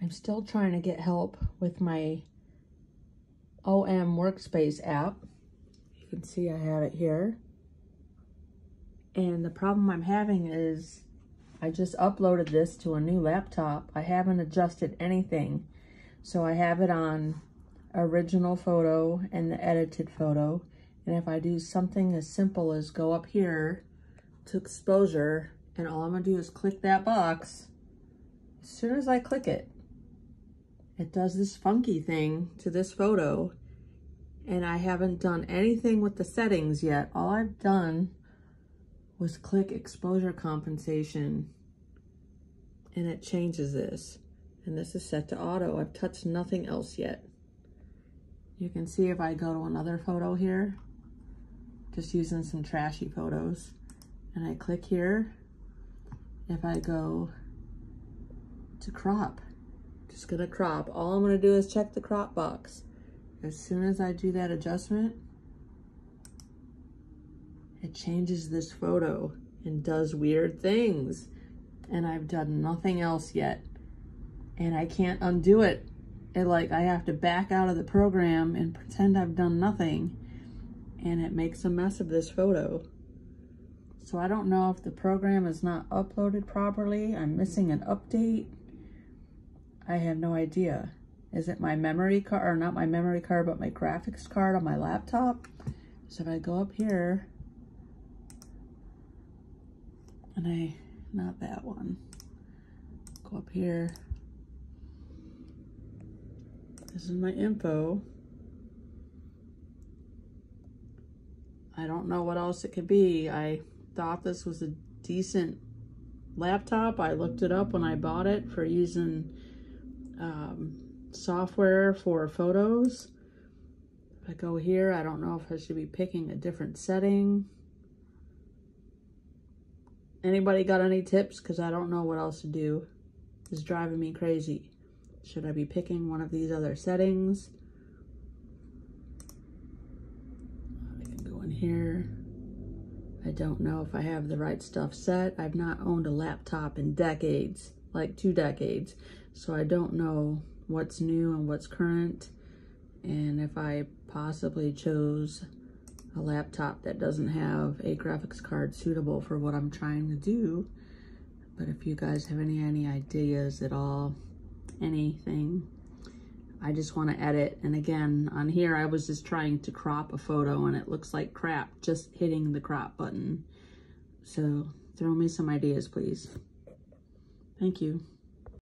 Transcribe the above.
I'm still trying to get help with my OM Workspace app. You can see I have it here. And the problem I'm having is I just uploaded this to a new laptop. I haven't adjusted anything. So I have it on original photo and the edited photo. And if I do something as simple as go up here to exposure, and all I'm gonna do is click that box, as soon as I click it, it does this funky thing to this photo and I haven't done anything with the settings yet. All I've done was click exposure compensation and it changes this. And this is set to auto. I've touched nothing else yet. You can see if I go to another photo here, just using some trashy photos, and I click here, if I go to crop, just gonna crop. All I'm gonna do is check the crop box. As soon as I do that adjustment, it changes this photo and does weird things. And I've done nothing else yet. And I can't undo it. It like, I have to back out of the program and pretend I've done nothing. And it makes a mess of this photo. So I don't know if the program is not uploaded properly. I'm missing an update. I have no idea. Is it my memory card, or not my memory card, but my graphics card on my laptop? So if I go up here, and I, not that one, go up here. This is my info. I don't know what else it could be. I thought this was a decent laptop. I looked it up when I bought it for using um, software for photos. If I go here, I don't know if I should be picking a different setting. Anybody got any tips? Because I don't know what else to do. It's driving me crazy. Should I be picking one of these other settings? I can go in here. I don't know if I have the right stuff set. I've not owned a laptop in decades, like two decades. So I don't know what's new and what's current. And if I possibly chose a laptop that doesn't have a graphics card suitable for what I'm trying to do. But if you guys have any, any ideas at all, anything, I just want to edit. And again, on here, I was just trying to crop a photo and it looks like crap just hitting the crop button. So throw me some ideas, please. Thank you.